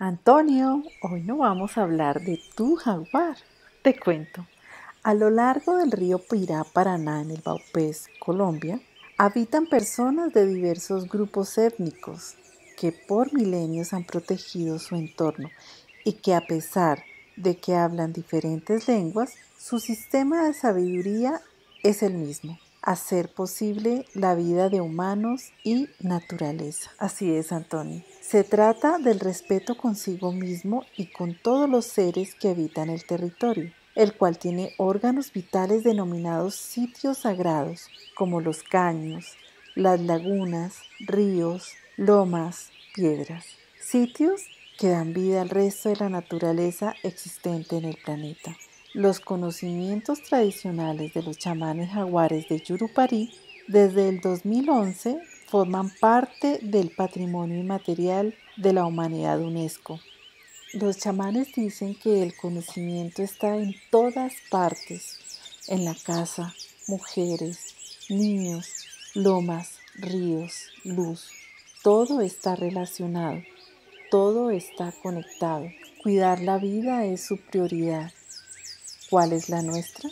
Antonio, hoy no vamos a hablar de tu jaguar. Te cuento. A lo largo del río Pirá Paraná en el Baupés, Colombia, habitan personas de diversos grupos étnicos que por milenios han protegido su entorno y que a pesar de que hablan diferentes lenguas, su sistema de sabiduría es el mismo hacer posible la vida de humanos y naturaleza. Así es, Antonio. Se trata del respeto consigo mismo y con todos los seres que habitan el territorio, el cual tiene órganos vitales denominados sitios sagrados, como los caños, las lagunas, ríos, lomas, piedras. Sitios que dan vida al resto de la naturaleza existente en el planeta. Los conocimientos tradicionales de los chamanes jaguares de Yurupari desde el 2011 forman parte del patrimonio inmaterial de la humanidad UNESCO. Los chamanes dicen que el conocimiento está en todas partes, en la casa, mujeres, niños, lomas, ríos, luz. Todo está relacionado, todo está conectado. Cuidar la vida es su prioridad. ¿Cuál es la nuestra?